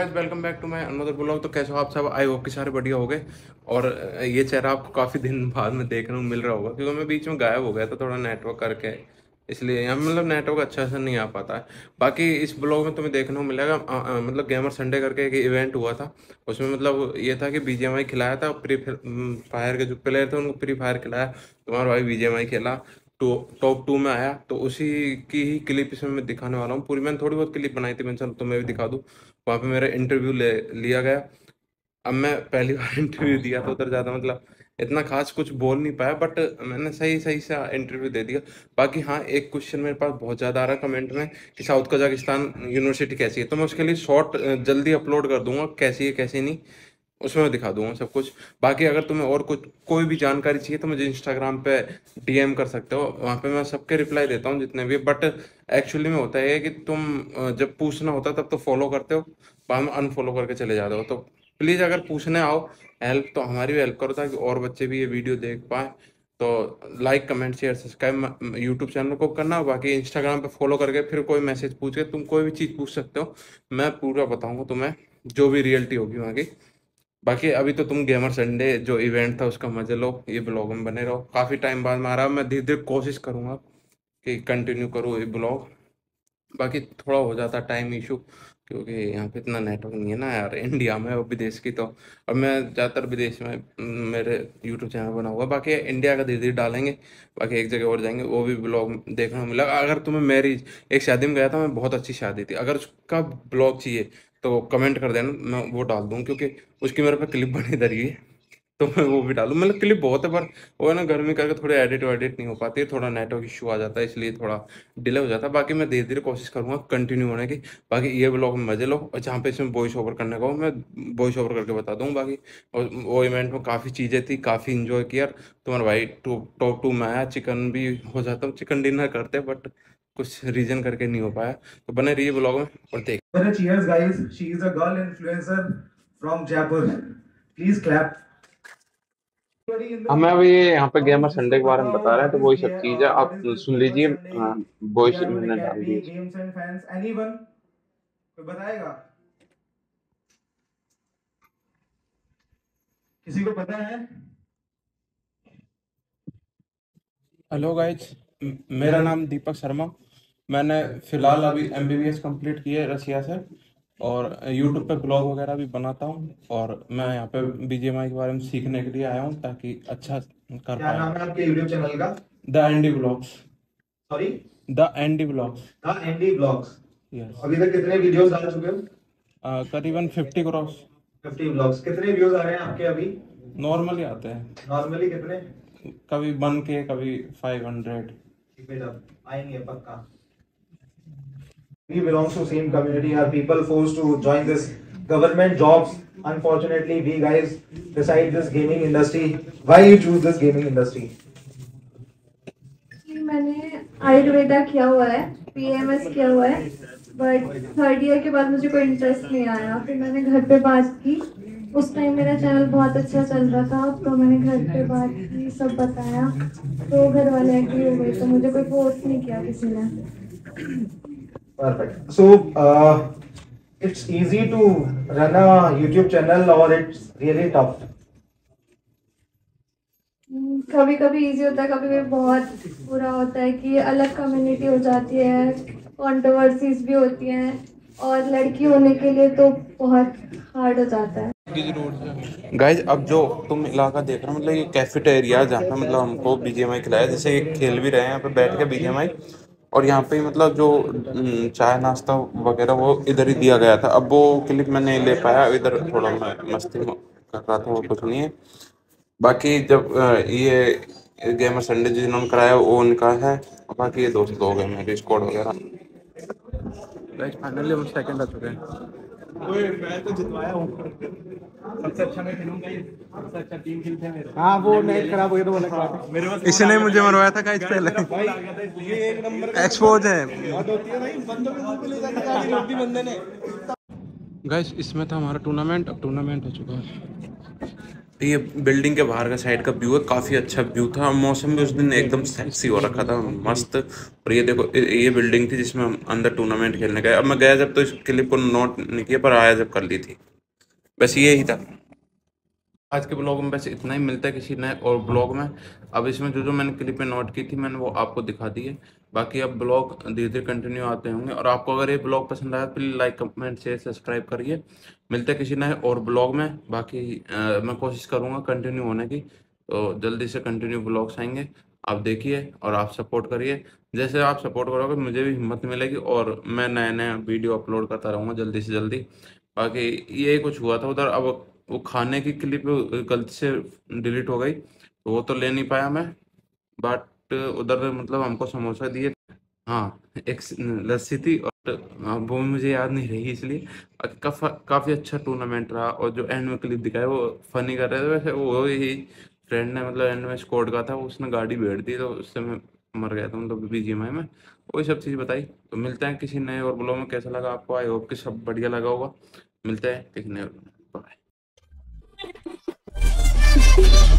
Guys welcome back to my another blog तो कैसे हो आप सब? आई होप कि सारे बढ़िया हो गए और ये चेहरा आपको काफ़ी दिन बाद में देखने को मिल रहा होगा, क्योंकि मैं बीच में गायब हो गया था थोड़ा नेटवर्क करके। इसलिए यहाँ मतलब नेटवर्क अच्छा से नहीं आ पाता है। बाकी इस ब्लॉग में तुम्हें देखने को मिलेगा मतलब गेमर संडे करके एक इवेंट हुआ था। उसमें मतलब ये था कि बीजीएमआई खिलाया था फ्री फायर के जो प्लेयर थे, उनको फ्री फायर खिलाया। तुम्हारा भाई बीजीएमआई खेला टो टॉप टू में आया। तो उसी की ही क्लिप इसमें मैं दिखाने वाला हूँ। पूरी, मैंने थोड़ी बहुत क्लिप बनाई थी मैंने चलो तुम्हें भी दिखा दूँ। वहाँ पे मेरा इंटरव्यू ले, लिया गया। अब मैं पहली बार इंटरव्यू दिया तो उधर ज़्यादा मतलब इतना खास कुछ बोल नहीं पाया बट मैंने सही सही से इंटरव्यू दे दिया। बाकी हाँ एक क्वेश्चन मेरे पास बहुत ज़्यादा आ रहा है कमेंट में कि साउथ कजाकिस्तान यूनिवर्सिटी कैसी है? तो मैं उसके लिए शॉर्ट जल्दी अपलोड कर दूँगा, कैसी है, कैसी नहीं। उसमें मैं दिखा दूँगा सब कुछ। बाकी अगर तुम्हें और कुछ, कोई भी जानकारी चाहिए तो मुझे इंस्टाग्राम पे डीएम कर सकते हो। वहाँ पे मैं सबके रिप्लाई देता हूँ जितने भी। बट एक्चुअली में होता है कि तुम जब पूछना होता है तब तो फॉलो करते हो। बाद में अनफॉलो करके चले जाते हो। तो प्लीज़ अगर पूछने आओ हेल्प तो हमारी भी हेल्प करो ताकि और बच्चे भी ये वीडियो देख पाए। तो like comment share subscribe YouTube channel को करना। बाकी इंस्टाग्राम पे फॉलो करके फिर कोई मैसेज पूछ के तुम कोई भी चीज़ पूछ सकते हो। मैं पूरा बताऊँगा तुम्हें, जो भी रियलिटी होगी वहाँ की। बाकी अभी तो तुम गेमर संडे जो इवेंट था उसका मज़ा लो, ये ब्लॉग में बने रहो। काफ़ी टाइम बाद में आ रहा मैं धीरे धीरे कोशिश करूँगा कि कंटिन्यू करूँ ये ब्लॉग बाकी थोड़ा हो जाता टाइम इशू क्योंकि यहाँ पे इतना नेटवर्क नहीं है ना यार इंडिया में और विदेश की तो। अब मैं ज़्यादातर विदेश में मेरे यूट्यूब चैनल बना हुआ बाकी इंडिया का धीरे धीरे डालेंगे, बाकी एक जगह और जाएँगे, वो भी ब्लॉग देखने को मिलेगा अगर तुम्हें मैरिज एक शादी में गया था, मैं बहुत अच्छी शादी थी। अगर उसका ब्लॉग चाहिए तो कमेंट कर देना, मैं वो डाल दूँ, क्योंकि उसकी मेरे पे क्लिप बनी धरी है तो मैं वो भी डालूँ। मतलब क्लिप बहुत है, पर वो है ना, घर में करके थोड़े एडिट वेडिट नहीं हो पाती है थोड़ा नेटवर्क इशू आ जाता है, इसलिए थोड़ा डिले हो जाता है। बाकी मैं धीरे धीरे कोशिश करूँगा कंटिन्यू होने की। बाकी ये ब्लॉग में मज़े लो, और जहाँ पे इसमें वॉइस ओवर करने का हो, मैं वॉइस ओवर करके बता दूँ बाकी। और वो इवेंट में काफ़ी चीज़ें थी, काफ़ी इंजॉय किया तुम्हारा भाई टॉप टॉप टू में आया चिकन भी हो जाता हूँ चिकन डिनर करते बट कुछ रीजन करके नहीं हो पाया तो बने रहिए ब्लॉग में और देख cheers, guys. She is a girl influencer from Jaipur. Please clap. हमें अभी यहाँ पे गेमर संडे के बारे में बता रहे हैं तो वही सब चीज़ है आप सुन लीजिए वॉइस मैंने डाल दी है। Games and fans. Anyone? कोई बताएगा? किसी को पता है? हेलो गाइज़ मेरा नाम दीपक शर्मा मैंने फ़िलहाल अभी M B B S complete की है रसिया से और यूट्यूब पे ब्लॉग वगैरह भी बनाता हूँ और मैं यहाँ पे बी के बारे में सीखने के लिए आया हूँ ताकि अच्छा कर क्या नाम पाए है आपके YouTube चैनल का? The Andy blogs sorry the Andy blogs the Andy blogs yes अभी तक कितने वीडियोस डाल चुके हो? करीबन फिफ्टी क्रॉस 50 ब्लॉग्स कितने व्यूज़ आ रहे हैं आपके अभी? नॉर्मली आते हैं। नॉर्मली कितने? कभी वन के कभी five hundred Keep it up. आएँगे पक्का। We belongs to same community are people forced to join this government jobs unfortunately we guys decide this gaming industry why you choose this gaming industry मैंने आयुर्वेदा किया हुआ है PMS किया हुआ है but third year के बाद मुझे कोई इंटरेस्ट नहीं आया फिर मैंने घर पे बात की उस टाइम मेरा चैनल बहुत अच्छा चल रहा था तो मैंने घर पे बात की सब बताया तो घर वाले एग्री हो गए तो मुझे कोई फोर्स नहीं किया किसी ने perfect. So uh, it's easy to run a youtube channel or it's really tough? कभी कभी इजी होता है कभी कभी बहुत बुरा होता है कि अलग कम्युनिटी हो जाती है कंट्रोवर्सीज भी होती हैं और लड़की होने के लिए तो बहुत हार्ड हो जाता है। गाइज़ अब जो तुम इलाका देख रहे हो मतलब ये कैफेटेरिया जहाँ पे मतलब हमको बीजेएमआई खिलाया जैसे खेल भी रहे हैं यहाँ पे बैठ के बीजेएमआई और यहाँ पे मतलब जो हम्म, चाय नाश्ता वगैरह वो इधर ही दिया गया था। अब वो क्लिप मैं नहीं ले पाया इधर थोड़ा मैं मस्ती कर रहा था वो कुछ नहीं है। बाकी जब ये गेमर संडे जिन्होंने कराया वो उनका है बाकी ये दोस्त लोग हैं मेरे स्कॉड वगैरह। फाइनली हम सेकंड आ चुके हैं। ओए मैं तो जितवाया हूँ। सबसे अच्छा मैं खेलूँगा सबसे अच्छा टीम खेलते हैं मेरे। हाँ वो नेट खराब हो गया तो मेरे पास इसने मुझे मरवाया था गाइस पहले। इसलिए ये एक नंबर एक्सपोज है। बात होती है भाई बंदों के ले जाके गाली रोक बंदे ने। गाइस इसमें था हमारा टूर्नामेंट अब टूर्नामेंट हो चुका है। ये बिल्डिंग के बाहर का साइड का व्यू है, काफ़ी अच्छा व्यू था। मौसम भी उस दिन एकदम सेक्सी हो रखा था, मस्त। और ये देखो, ये ये बिल्डिंग थी जिसमें हम अंदर टूर्नामेंट खेलने गए। अब मैं गया जब तो इस क्लिप को नोट नहीं किया, पर आया जब कर ली थी। बस ये ही था। आज के ब्लॉग में बस इतना ही मिलता है किसी नए और ब्लॉग में। अब इसमें जो जो मैंने क्लिपें नोट की थी मैंने वो आपको दिखा दी है। बाकी अब ब्लॉग धीरे धीरे कंटिन्यू आते होंगे। और आपको अगर ये ब्लॉग पसंद आया तो please like comment share subscribe करिए। मिलते किसी नए और ब्लॉग में। बाकी अ, मैं कोशिश करूँगा कंटिन्यू होने की। तो जल्दी से कंटिन्यू ब्लॉग्स आएँगे। आप देखिए और आप सपोर्ट करिए। जैसे आप सपोर्ट करोगे मुझे भी हिम्मत मिलेगी और मैं नए नए वीडियो अपलोड करता रहूँगा जल्दी से जल्दी। बाकी यही कुछ हुआ था उधर। अब वो खाने की क्लिप गलती से डिलीट हो गई तो वो तो ले नहीं पाया मैं बट उधर मतलब हमको समोसा दिए हाँ एक लस्सी थी और हाँ, वो मुझे याद नहीं रही इसलिए काफा अच्छा टूर्नामेंट रहा और जो एंड में क्लिप दिखाया वो फनी कर रहे थे वैसे वो ही फ्रेंड ने मतलब एंड में स्कोर का था उसने गाड़ी भेड़ दी तो उससे मैं मर गया था मतलब बीजीएमआई में वही सब चीज़ बताई तो मिलते हैं किसी नए और ब्लॉग में कैसा लगा आपको? आई होप कि सब बढ़िया लगा होगा मिलते हैं किसी नए बाय Yeah.